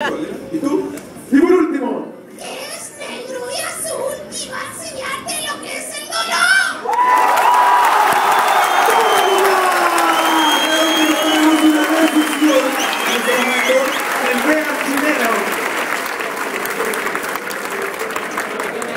E tu?